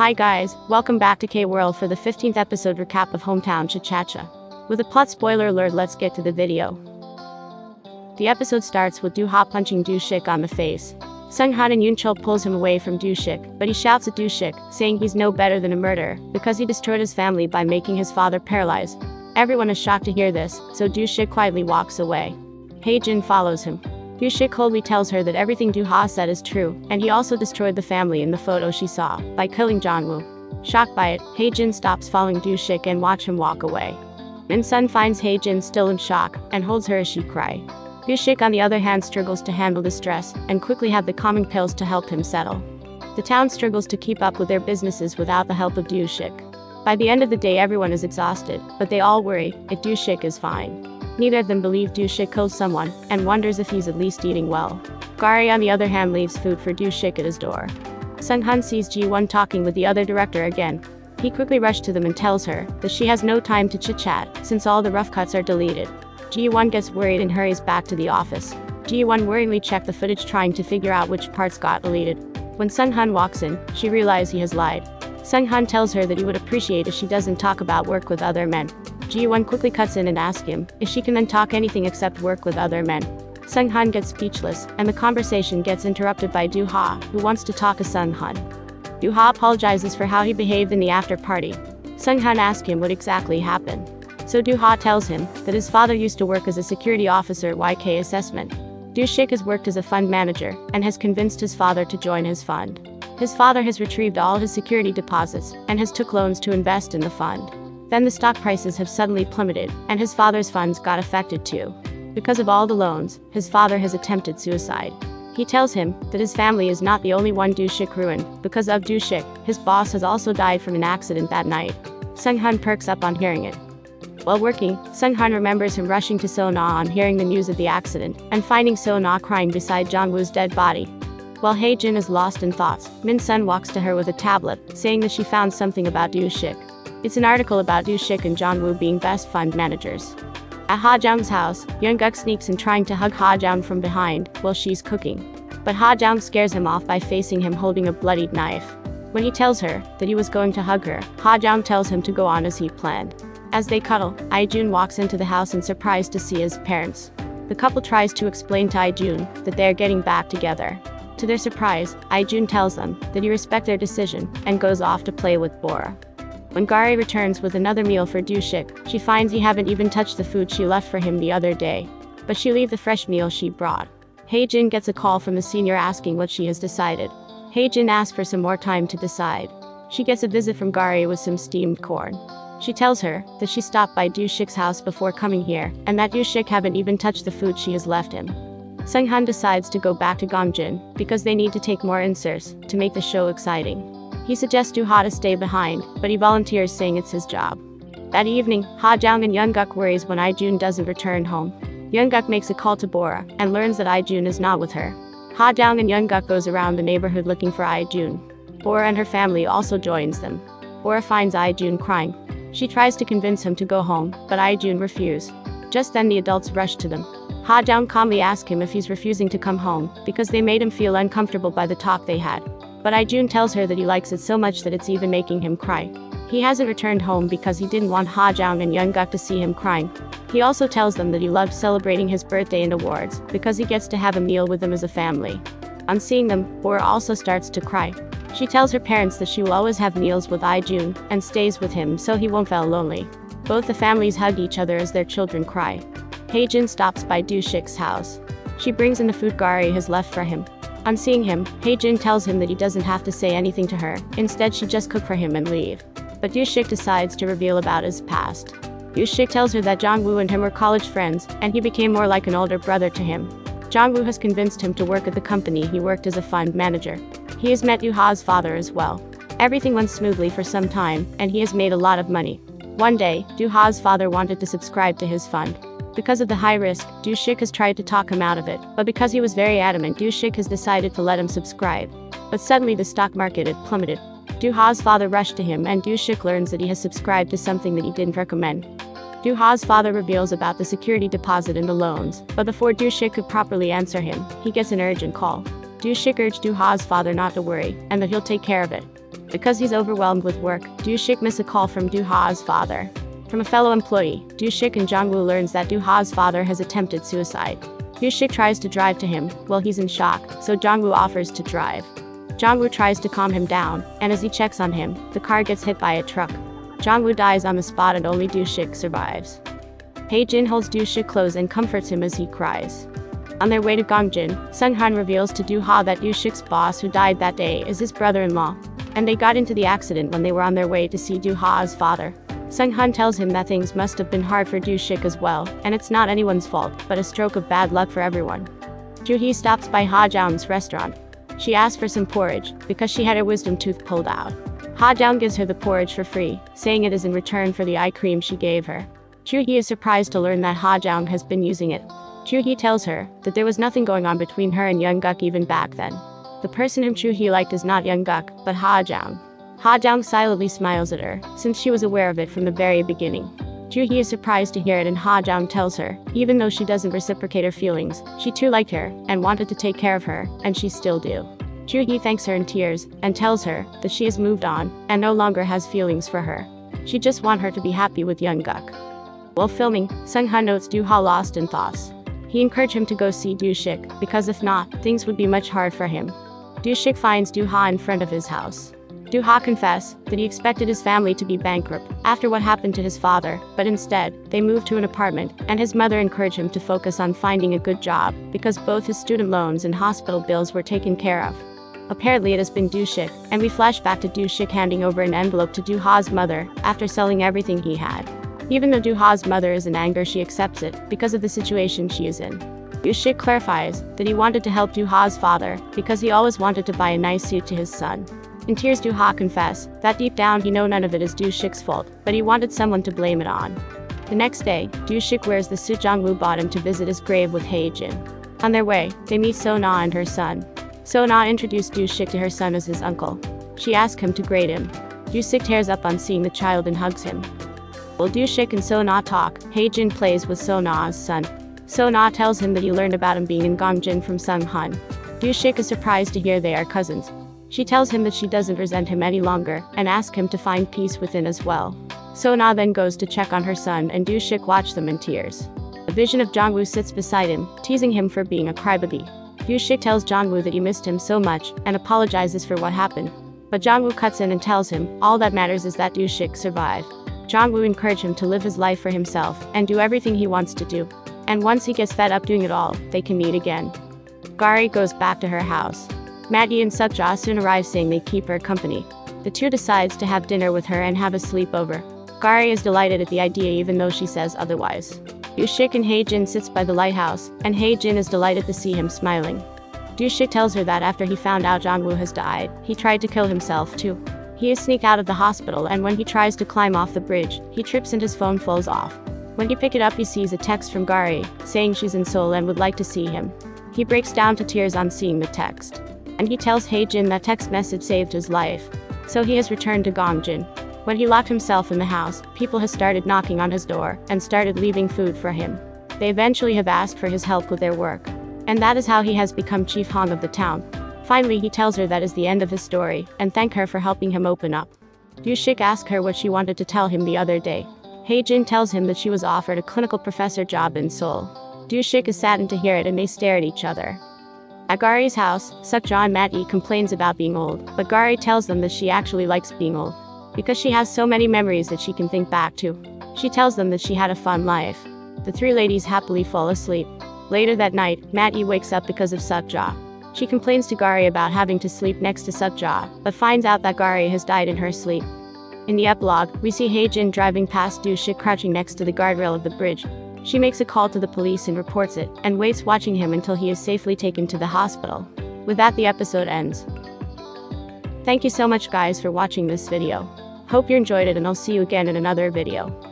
Hi guys, welcome back to K-World for the 15th episode recap of Hometown Chachacha. With a plot spoiler alert, let's get to the video. The episode starts with Du-ha punching Du-shik on the face. Sung-han and Yoon-chul pulls him away from Du-shik, but he shouts at Du-shik, saying he's no better than a murderer, because he destroyed his family by making his father paralyzed. Everyone is shocked to hear this, so Du-shik quietly walks away. Hye-jin follows him. Du-shik coldly tells her that everything Du-ha said is true, and he also destroyed the family in the photo she saw, by killing Jong-woo. Shocked by it, Hye-jin stops following Du-shik and watch him walk away. Min-sun finds Hye-jin still in shock, and holds her as she cry. Du-shik on the other hand struggles to handle the stress, and quickly have the calming pills to help him settle. The town struggles to keep up with their businesses without the help of Du-shik. By the end of the day everyone is exhausted, but they all worry if Du-shik is fine. Neither of them believe Du-shik killed someone, and wonders if he's at least eating well. Gari on the other hand leaves food for Du-shik at his door. Sung-han sees Ji-won talking with the other director again. He quickly rushes to them and tells her that she has no time to chit-chat, since all the rough cuts are deleted. Ji-won gets worried and hurries back to the office. Ji-won worriedly checked the footage trying to figure out which parts got deleted. When Sung-han walks in, she realizes he has lied. Sung-han tells her that he would appreciate if she doesn't talk about work with other men. Ji-won quickly cuts in and asks him if she can then talk anything except work with other men. Sung-han gets speechless, and the conversation gets interrupted by Du-ha, who wants to talk to Sung-han. Du-ha apologizes for how he behaved in the after-party. Sung-han asks him what exactly happened. So Du-ha tells him that his father used to work as a security officer at YK Assessment. Du-shik has worked as a fund manager, and has convinced his father to join his fund. His father has retrieved all his security deposits, and has took loans to invest in the fund. Then the stock prices have suddenly plummeted, and his father's funds got affected too. Because of all the loans, his father has attempted suicide. He tells him that his family is not the only one Du-shik ruined, because of Du-shik, his boss has also died from an accident that night. Sung-han perks up on hearing it. While working, Sung-han remembers him rushing to So-na on hearing the news of the accident, and finding So-na crying beside Jong-woo's dead body. While Hye-jin is lost in thoughts, Min-sun walks to her with a tablet, saying that she found something about Du-shik. It's an article about Du-shik and Jong-woo being best fund managers. At Ha-jung's house, Young-guk sneaks in trying to hug Ha-jung from behind while she's cooking. But Ha-jung scares him off by facing him holding a bloodied knife. When he tells her that he was going to hug her, Ha-jung tells him to go on as he planned. As they cuddle, Ai-jun walks into the house and surprised to see his parents. The couple tries to explain to Ai-jun that they are getting back together. To their surprise, Ai-jun tells them that he respects their decision and goes off to play with Bora. When Gari returns with another meal for Du-shik, she finds he haven't even touched the food she left for him the other day. But she leave the fresh meal she brought. Hye-jin gets a call from the senior asking what she has decided. Hye-jin asks for some more time to decide. She gets a visit from Gari with some steamed corn. She tells her that she stopped by Du-shik's house before coming here, and that Du-shik haven't even touched the food she has left him. Sung-han decides to go back to Gongjin, because they need to take more inserts to make the show exciting. He suggests Ha to stay behind, but he volunteers saying it's his job. That evening, Ha Jung and Young-guk worries when Ai-jun doesn't return home. Young-guk makes a call to Bora, and learns that Ai-jun is not with her. Ha Jung and Young-guk goes around the neighborhood looking for Ai-jun. Bora and her family also joins them. Bora finds Ai-jun crying. She tries to convince him to go home, but Ai-jun refuses. Just then the adults rush to them. Ha Jung calmly asks him if he's refusing to come home, because they made him feel uncomfortable by the talk they had. But Ai-jun tells her that he likes it so much that it's even making him cry. He hasn't returned home because he didn't want Ha Jung and Young-guk to see him crying. He also tells them that he loves celebrating his birthday and awards, because he gets to have a meal with them as a family. On seeing them, Bora also starts to cry. She tells her parents that she will always have meals with Ai-jun, and stays with him so he won't feel lonely. Both the families hug each other as their children cry. Hye-jin stops by Du-shik's house. She brings in the food Gari has left for him. On seeing him, Hye-jin tells him that he doesn't have to say anything to her, instead she just cook for him and leave. But Du-shik decides to reveal about his past. Du-shik tells her that Jong-woo and him were college friends, and he became more like an older brother to him. Jong-woo has convinced him to work at the company he worked as a fund manager. He has met Du-ha's father as well. Everything went smoothly for some time, and he has made a lot of money. One day, Du-ha's father wanted to subscribe to his fund. Because of the high risk, Du-shik has tried to talk him out of it, but because he was very adamant Du-shik has decided to let him subscribe. But suddenly the stock market had plummeted. Du-ha's father rushed to him and Du-shik learns that he has subscribed to something that he didn't recommend. Du-ha's father reveals about the security deposit and the loans, but before Du-shik could properly answer him, he gets an urgent call. Du-shik urged Du-ha's father not to worry, and that he'll take care of it. Because he's overwhelmed with work, Do-shik misses a call from Do-ha's father. From a fellow employee, Do-shik and Jong-woo learns that Do-ha's father has attempted suicide. Do-shik tries to drive to him, while he's in shock, so Jong-woo offers to drive. Jong-woo tries to calm him down, and as he checks on him, the car gets hit by a truck. Jong-woo dies on the spot and only Do-shik survives. Hye-jin holds Do-shik close and comforts him as he cries. On their way to Gongjin, Sung-han reveals to Do-ha that Do-shik's boss who died that day is his brother-in-law, and they got into the accident when they were on their way to see Do-ha's father. Sung-han tells him that things must have been hard for Do-shik as well, and it's not anyone's fault, but a stroke of bad luck for everyone. Joo-hee stops by Ha Jaung's restaurant. She asks for some porridge, because she had her wisdom tooth pulled out. Ha Jaung gives her the porridge for free, saying it is in return for the eye cream she gave her. Joo-hee is surprised to learn that Ha Jaung has been using it. Joo-hee tells her that there was nothing going on between her and Young Guk even back then. The person whom Joo-hee liked is not Young Guk, but Ha Jaung. Ha Jaung silently smiles at her, since she was aware of it from the very beginning. Joo-hee is surprised to hear it and Ha Jaung tells her, even though she doesn't reciprocate her feelings, she too liked her, and wanted to take care of her, and she still do. Joo-hee thanks her in tears, and tells her that she has moved on, and no longer has feelings for her. She just want her to be happy with Young Guk. While filming, Sung-ha notes Do-ha lost in thoughts. He encouraged him to go see Do-shik, because if not, things would be much hard for him. Do-shik finds Do-ha in front of his house. Do-ha confess that he expected his family to be bankrupt after what happened to his father, but instead, they moved to an apartment, and his mother encouraged him to focus on finding a good job, because both his student loans and hospital bills were taken care of. Apparently it has been Do-shik, and we flash back to Do-shik handing over an envelope to Do-ha's mother after selling everything he had. Even though Do-ha's mother is in anger she accepts it, because of the situation she is in. Do-shik clarifies that he wanted to help Do-ha's father, because he always wanted to buy a nice suit to his son. In tears Do-ha confess that deep down he know none of it is Do-shik's fault, but he wanted someone to blame it on. The next day, Do-shik wears the suit Jong-woo bought to visit his grave with Hye-jin. On their way, they meet So-na and her son. So-na introduced Do-shik to her son as his uncle. She asked him to grade him. Do-shik tears up on seeing the child and hugs him. While Do-shik and So-na talk, Hye-jin plays with So-na's son. So-na tells him that he learned about him being in Gongjin from Sung-han. Do-shik is surprised to hear they are cousins. She tells him that she doesn't resent him any longer, and asks him to find peace within as well. So-na then goes to check on her son and Do-shik watch them in tears. A vision of Jong-woo sits beside him, teasing him for being a crybaby. Do-shik tells Jong-woo that he missed him so much, and apologizes for what happened. But Jong-woo cuts in and tells him, all that matters is that Do-shik survived. Jong-woo encouraged him to live his life for himself and do everything he wants to do. And once he gets fed up doing it all, they can meet again. Gari goes back to her house. Maddie and Sukja soon arrive saying they keep her company. The two decides to have dinner with her and have a sleepover. Gari is delighted at the idea even though she says otherwise. Do-shik and Hye-jin sits by the lighthouse, and Hye-jin is delighted to see him smiling. Do-shik tells her that after he found out Jong-woo has died, he tried to kill himself too. He is sneak out of the hospital and when he tries to climb off the bridge, he trips and his phone falls off. When he pick it up he sees a text from Gari, saying she's in Seoul and would like to see him. He breaks down to tears on seeing the text. And he tells Hye-jin that text message saved his life. So he has returned to Gongjin. When he locked himself in the house, people have started knocking on his door and started leaving food for him. They eventually have asked for his help with their work. And that is how he has become Chief Hong of the town. Finally, he tells her that is the end of his story, and thank her for helping him open up. Do-shik asks her what she wanted to tell him the other day. Hye-jin tells him that she was offered a clinical professor job in Seoul. Do-shik is saddened to hear it and they stare at each other. At Gari's house, Sukja and Mat complains about being old, but Gari tells them that she actually likes being old. Because she has so many memories that she can think back to. She tells them that she had a fun life. The three ladies happily fall asleep. Later that night, Mat wakes up because of Sukja. She complains to Gari about having to sleep next to Sukja, but finds out that Gari has died in her sleep. In the epilogue, we see Hye-jin driving past Do-shik crouching next to the guardrail of the bridge. She makes a call to the police and reports it, and waits watching him until he is safely taken to the hospital. With that the episode ends. Thank you so much guys for watching this video. Hope you enjoyed it and I'll see you again in another video.